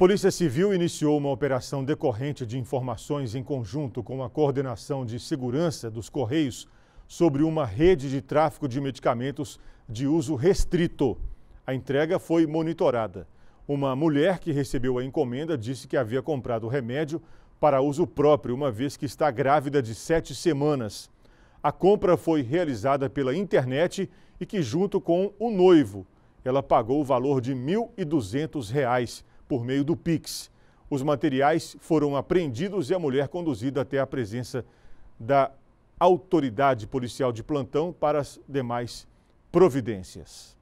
Polícia Civil iniciou uma operação decorrente de informações em conjunto com a Coordenação de Segurança dos Correios sobre uma rede de tráfico de medicamentos de uso restrito. A entrega foi monitorada. Uma mulher que recebeu a encomenda disse que havia comprado o remédio para uso próprio, uma vez que está grávida de sete semanas. A compra foi realizada pela internet e que, junto com o noivo, ela pagou o valor de R$ 1.200 por meio do Pix. Os materiais foram apreendidos e a mulher conduzida até a presença da autoridade policial de plantão para as demais providências.